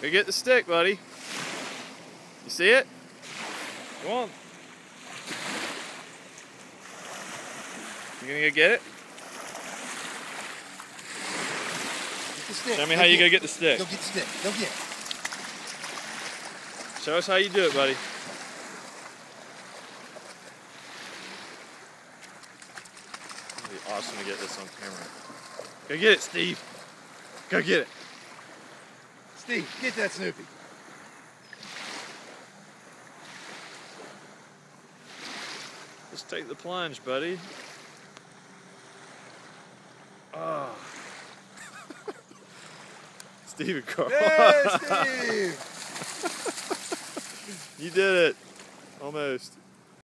Go get the stick, buddy. You see it? Come on. You gonna go get it? Get the stick. Show me Go how you go get the stick. Go get the stick. Go get it. Show us how you do it, buddy. It'd be awesome to get this on camera. Go get it, Steve. Go get it. Steve, get that Snoopy. Let's take the plunge, buddy. Ah. Oh. Stephen Carl. Hey, Steve! you did it. Almost.